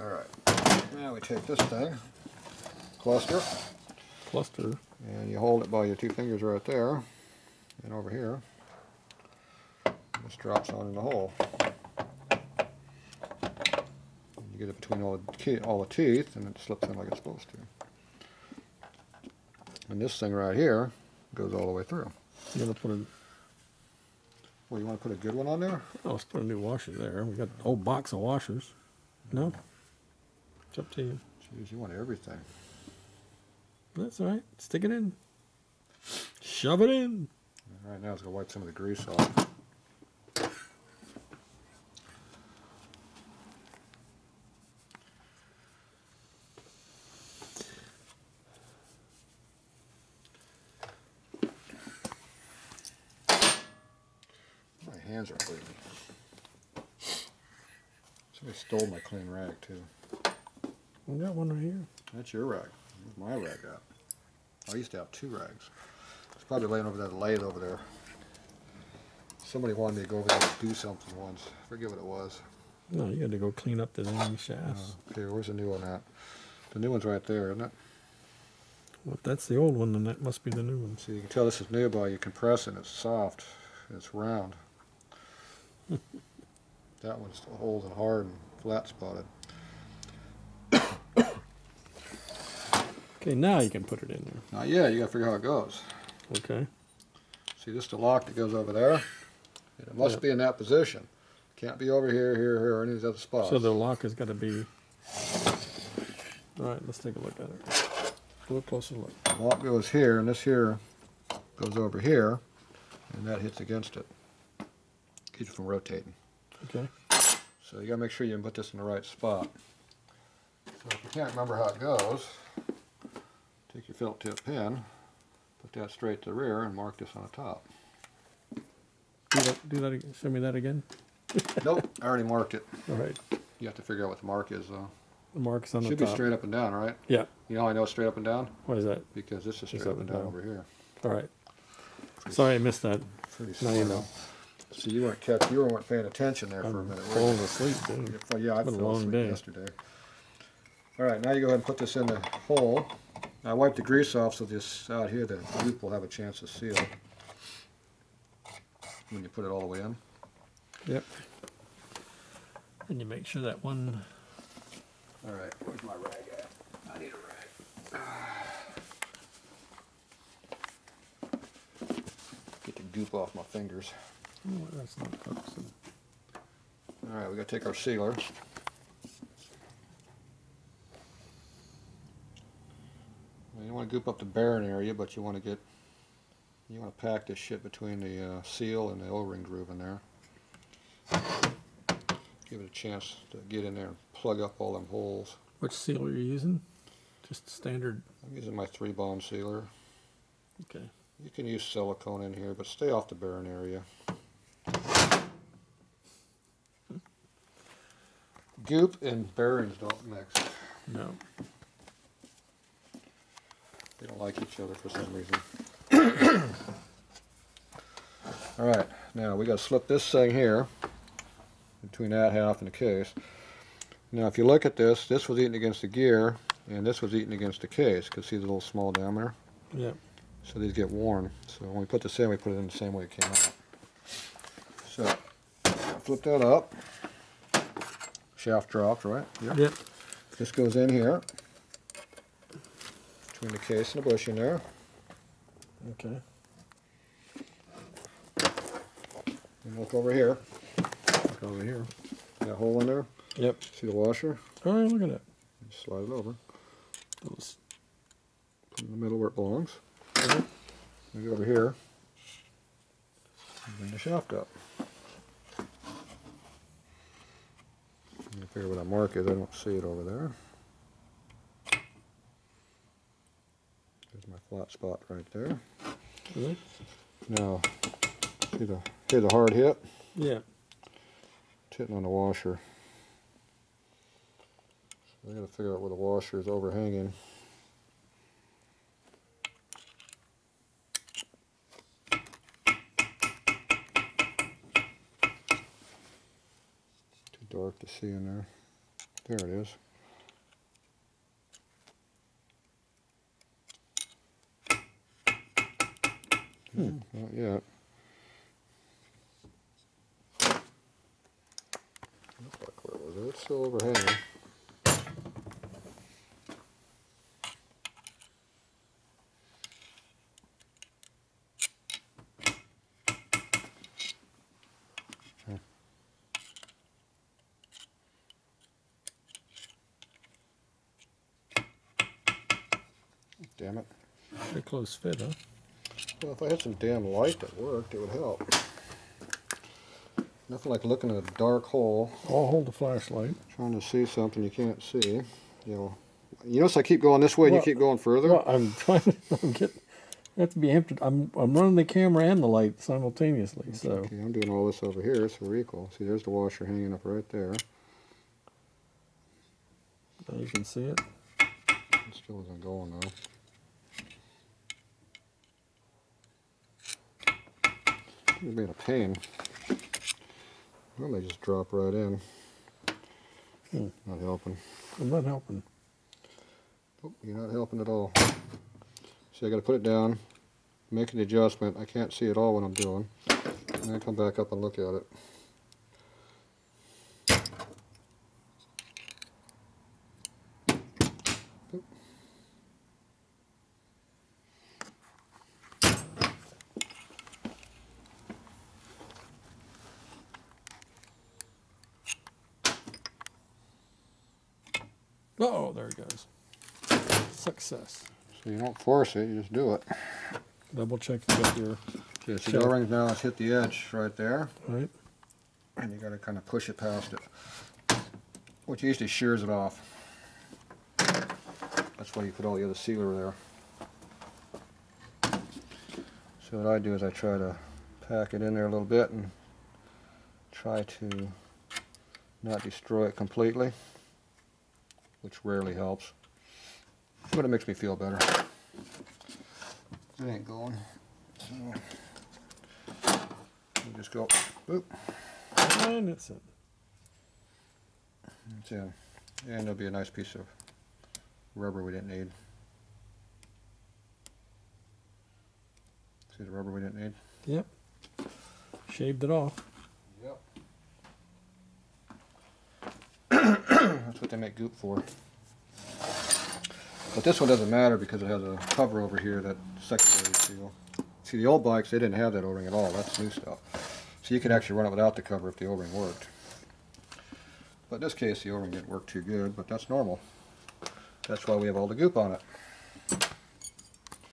Alright, now we take this thing, cluster, Cluster. and you hold it by your two fingers right there, and over here. This drops on in the hole. You get it between all the, all the teeth, and it slips in like it's supposed to. And this thing right here goes all the way through. You gotta put a, Well, you want to put a good one on there? oh, let's put a new washer there. We got a whole box of washers. No? It's up to you. Jeez, you want everything. That's all right. Stick it in. Shove it in. All right, now it's gonna wipe some of the grease off. My hands are bleeding. Somebody stole my clean rag too. We got one right here. That's your rag. My rag at? I used to have two rags. It's probably laying over that lathe over there. Somebody wanted me to go over there and do something once. Forget what it was. No, you had to go clean up the dang shafts. Uh, here, where's the new one at? The new one's right there, isn't it? Well, if that's the old one, then that must be the new one. See, you can tell this is new by you compress it. It's soft. It's round. that one's old and hard and flat spotted. Okay, now you can put it in there. Not yet. You gotta figure out how it goes. Okay. See, this is the lock that goes over there. It must Yeah. be in that position. Can't be over here, here, here, or any of these other spots. So the lock has got to be. All right, let's take a look at it. A little closer look. The lock goes here, and this here goes over here, and that hits against it. Keeps it from rotating. Okay. So you gotta make sure you put this in the right spot. So if you can't remember how it goes, take your felt tip pen, put that straight to the rear, and mark this on the top. Do that. Do that. Show me that again. nope, I already marked it. All right. You have to figure out what the mark is though. The mark's on Should the top. Should be straight up and down, right? Yeah. You know how I know it's straight up and down? What is that? Because this is straight up up and down down. over here. All right. Sorry, I missed that. Pretty Now you know. See, you weren't catch, you weren't paying attention there for a I'm minute. falling you? asleep, dude. Yeah, I fell asleep day. yesterday. All right, now you go ahead and put this in the hole. Now wipe the grease off so this out here, the loop will have a chance to seal when you put it all the way in. Yep. And you make sure that one. All right, where's my rag at? I need a rag. Get the goop off my fingers. Oh, that's not focusing. All right, we gotta take our sealer. Well, you don't want to goop up the bearing area, but you want to get, you want to pack this shit between the uh, seal and the O-ring groove in there. Give it a chance to get in there and plug up all them holes. Which seal are you using? Just standard. I'm using my ThreeBond sealer. Okay. You can use silicone in here, but stay off the bearing area. Goop and bearings don't mix. No. Like each other for some reason. All right, now we got to slip this thing here between that half and the case. Now, if you look at this, this was eating against the gear, and this was eating against the case. Cause see the little small diameter? Yep. So these get worn. So when we put this in, we put it in the same way it came out. So flip that up. Shaft dropped, right? Yep. Yep. This goes in here between the case and the bushing there. Okay. And look over here. Look over here. That hole in there. Yep. See the washer? Oh, All right. Look at that. Slide it over. Those. Put it in the middle where it belongs. And go over here. And bring the shaft up. I figure where that mark is. I don't see it over there. There's my flat spot right there. Really? Now, see the here's a hard hit. Yeah. It's hitting on the washer. So I gotta figure out where the washer is overhanging. Too dark to see in there. There it is. Not yet. Where was it? It's still overhanging. Hmm. Damn it. Pretty close fit, huh? Well, if I had some damn light that worked, it would help. Nothing like looking at a dark hole, I'll hold the flashlight. trying to see something you can't see. You know, you notice I keep going this way and Well- you keep going further? Well, I'm trying to I'm get. I have to be empty. I'm I'm running the camera and the light simultaneously. So Okay, I'm doing all this over here, so we're equal. See, there's the washer hanging up right there. now you can see it. It still isn't going though. Being a pain. Well, they just drop right in. Hmm. Not helping. I'm not helping. Oh, you're not helping at all. See, I got to put it down, make an adjustment. I can't see it all what I'm doing. And then come back up and look at it. Oh, there it goes. Success. So you don't force it, you just do it. Double check you got your Okay, so the O-rings now hit the edge right there, right. and you got to kind of push it past it, which usually shears it off. That's why you put all the other sealer there. So what I do is I try to pack it in there a little bit and try to not destroy it completely, which rarely helps, but it makes me feel better. It ain't going. So you just go, boop, And it's in. it's in. And there'll be a nice piece of rubber we didn't need. See the rubber we didn't need? Yep. Shaved it off. What they make goop for. But this one doesn't matter because it has a cover over here that secondary seal. See the old bikes, they didn't have that O-ring at all. That's new stuff. So you could actually run it without the cover if the O-ring worked. But in this case, the O-ring didn't work too good, but that's normal. That's why we have all the goop on it.